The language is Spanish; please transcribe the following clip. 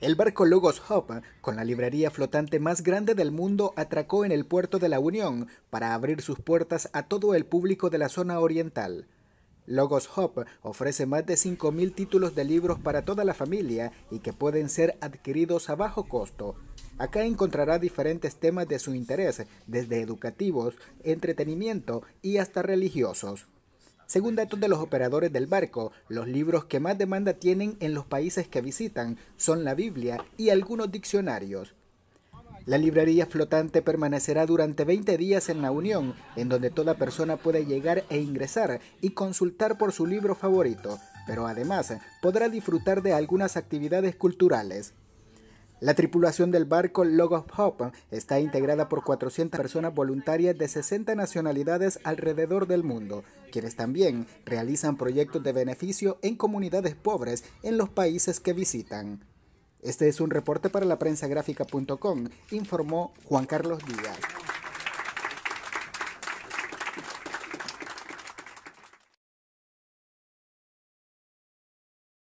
El barco Logos Hop, con la librería flotante más grande del mundo, atracó en el puerto de la Unión para abrir sus puertas a todo el público de la zona oriental. Logos Hop ofrece más de 5.000 títulos de libros para toda la familia y que pueden ser adquiridos a bajo costo. Acá encontrará diferentes temas de su interés, desde educativos, entretenimiento y hasta religiosos. Según datos de los operadores del barco, los libros que más demanda tienen en los países que visitan son la Biblia y algunos diccionarios. La librería flotante permanecerá durante 20 días en la Unión, en donde toda persona puede llegar e ingresar y consultar por su libro favorito, pero además podrá disfrutar de algunas actividades culturales. La tripulación del barco Logos Hop está integrada por 400 personas voluntarias de 60 nacionalidades alrededor del mundo, quienes también realizan proyectos de beneficio en comunidades pobres en los países que visitan. Este es un reporte para la prensa informó Juan Carlos Díaz.